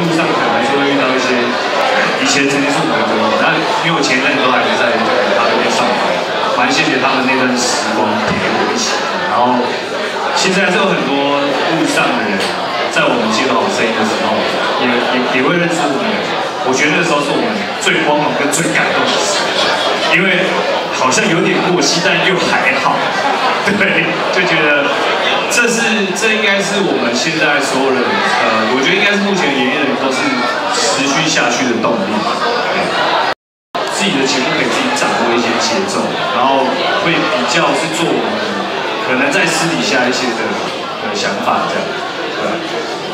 路上可能还是会遇到一些以前曾经是我们的歌迷，那因为我前一阵都还没在他那边上班，蛮谢谢他们那段时光陪我一起。然后现在就有很多路上的人，在我们接到声音的时候，也也也会认识我们。我觉得那时候是我们最光荣跟最感动的时候，因为好像有点过期，但又还好，对，就觉得。这是这应该是我们现在所有人，呃，我觉得应该是目前演艺人都是持续下去的动力。自己的节目可以自己掌握一些节奏，然后会比较是做我们可能在私底下一些的的想法这样，对。